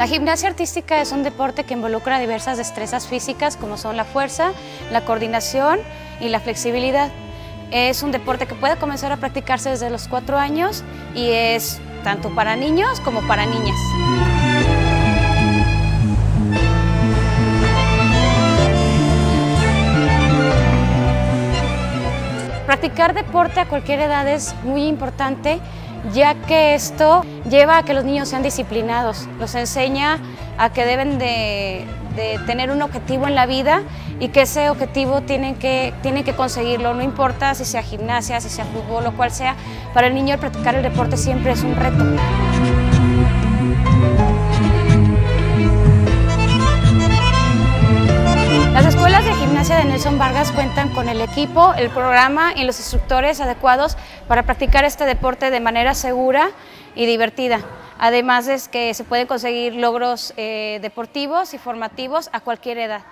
La gimnasia artística es un deporte que involucra diversas destrezas físicas como son la fuerza, la coordinación y la flexibilidad. Es un deporte que puede comenzar a practicarse desde los cuatro años y es tanto para niños como para niñas. Practicar deporte a cualquier edad es muy importante ya que esto lleva a que los niños sean disciplinados, los enseña a que deben de, tener un objetivo en la vida y que ese objetivo tienen que, tienen que conseguirlo, no importa si sea gimnasia, si sea fútbol o cual sea, para el niño el practicar el deporte siempre es un reto. De Nelson Vargas cuentan con el equipo, el programa y los instructores adecuados para practicar este deporte de manera segura y divertida. Además es que se pueden conseguir logros eh, deportivos y formativos a cualquier edad.